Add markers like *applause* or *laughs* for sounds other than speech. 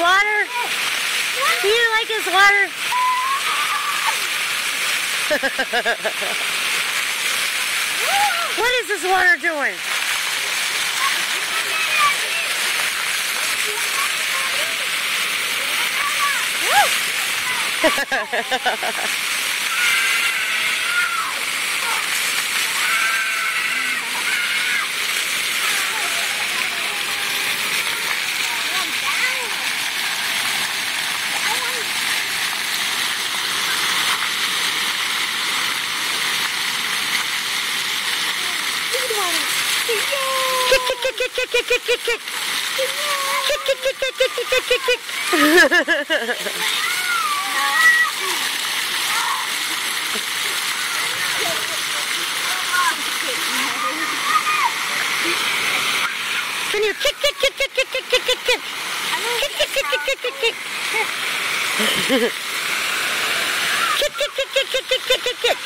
water? Do you like his water? *laughs* what is this water doing? *laughs* Kick, kick, kick, kick, kick, kick, kick, kick, kick. Kick, kick, kick, kick, kick, kick, kick, kick, kick. Can you kick, kick, kick, kick, kick, kick, kick, kick. Kick, kick, kick, kick, kick, kick, kick. Kick, kick, kick, kick, kick, kick, kick, kick, kick.